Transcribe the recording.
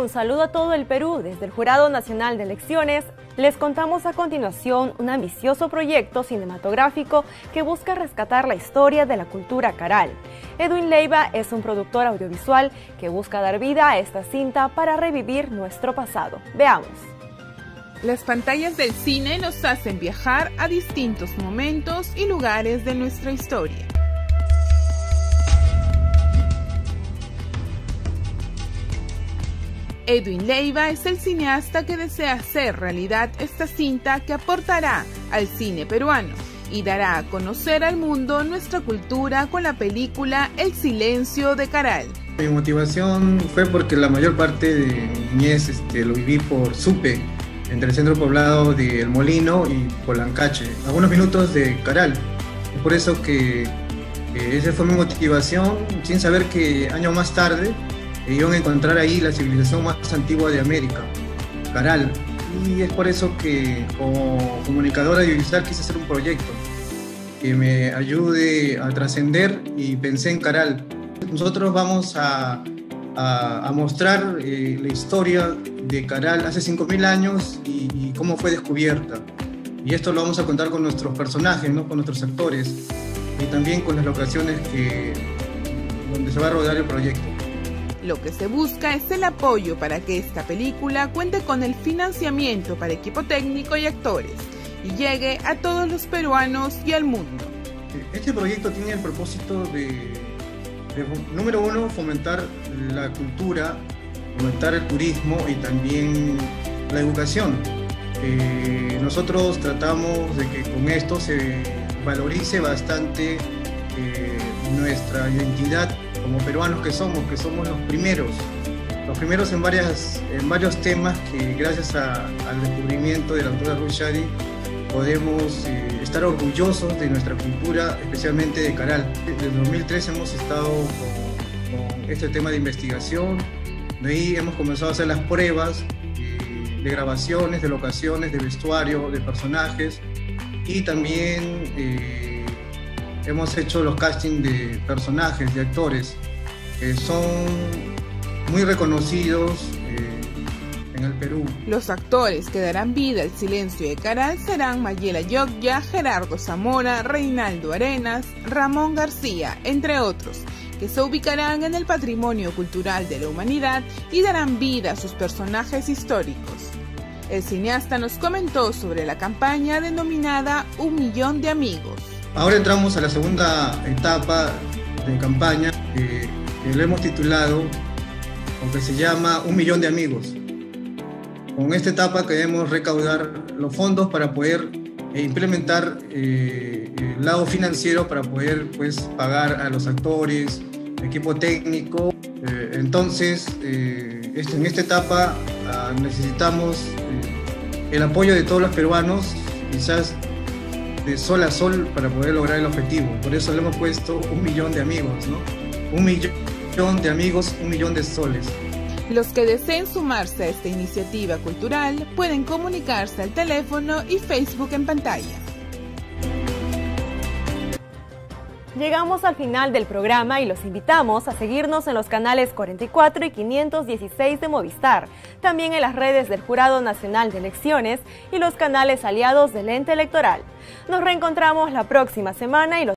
Un saludo a todo el Perú. Desde el Jurado Nacional de Elecciones les contamos a continuación un ambicioso proyecto cinematográfico que busca rescatar la historia de la cultura caral. Edwin Leiva es un productor audiovisual que busca dar vida a esta cinta para revivir nuestro pasado. Veamos. Las pantallas del cine nos hacen viajar a distintos momentos y lugares de nuestra historia. Edwin Leiva es el cineasta que desea hacer realidad esta cinta que aportará al cine peruano y dará a conocer al mundo nuestra cultura con la película El silencio de Caral. Mi motivación fue porque la mayor parte de mi niñez este, lo viví por Supe, entre el centro poblado de El Molino y Polancache, a minutos de Caral. Es por eso que esa fue mi motivación, sin saber que años más tarde a encontrar ahí la civilización más antigua de América, Caral. Y es por eso que como comunicador audiovisual quise hacer un proyecto que me ayude a trascender y pensé en Caral. Nosotros vamos a, a, mostrar eh, la historia de Caral hace 5.000 años y, y, cómo fue descubierta. Y esto lo vamos a contar con nuestros personajes, ¿no? con nuestros actores y también con las locaciones que, donde se va a rodar el proyecto. Lo que se busca es el apoyo para que esta película cuente con el financiamiento para equipo técnico y actores y llegue a todos los peruanos y al mundo. Este proyecto tiene el propósito de, de número uno, fomentar la cultura, fomentar el turismo y también la educación. Eh, nosotros tratamos de que con esto se valorice bastante eh, nuestra identidad como peruanos que somos, que somos los primeros, los primeros en, varias, en varios temas que gracias a, al descubrimiento de la autora Ruth podemos eh, estar orgullosos de nuestra cultura, especialmente de Caral. Desde 2003 hemos estado con, con, este tema de investigación, de ahí hemos comenzado a hacer las pruebas eh, de grabaciones, de locaciones, de vestuario, de personajes y también eh, hemos hecho los castings de personajes, de actores, que son muy reconocidos eh, en el Perú. Los actores que darán vida al silencio de Caral serán Mayela Yogya, Gerardo Zamora, Reinaldo Arenas, Ramón García, entre otros, que se ubicarán en el patrimonio cultural de la humanidad y darán vida a sus personajes históricos. El cineasta nos comentó sobre la campaña denominada Un Millón de Amigos. Ahora entramos a la segunda etapa de campaña que, que lo hemos titulado, aunque se llama Un Millón de Amigos. Con esta etapa queremos recaudar los fondos para poder implementar eh, el lado financiero para poder pues, pagar a los actores, equipo técnico. Eh, entonces, eh, en esta etapa uh, necesitamos el apoyo de todos los peruanos, quizás de sol a sol para poder lograr el objetivo. Por eso le hemos puesto un millón de amigos, ¿no? Un millón de amigos, un millón de soles. Los que deseen sumarse a esta iniciativa cultural pueden comunicarse al teléfono y Facebook en pantalla. Llegamos al final del programa y los invitamos a seguirnos en los canales 44 y 516 de Movistar, también en las redes del Jurado Nacional de Elecciones y los canales aliados del ente electoral. Nos reencontramos la próxima semana y los